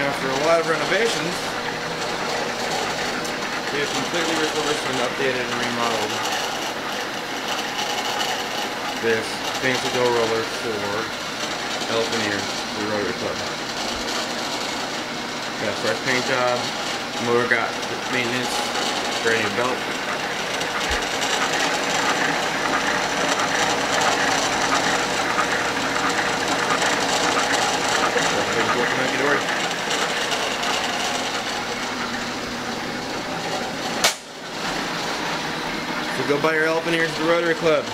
after a lot of renovations, we have completely refurbished and updated and remodeled this fancy dough roller for Elephant Ear, the Rotary Club. Got a fresh paint job, motor got maintenance, brand new belt. So go buy your elephant ears at the Rotary Club.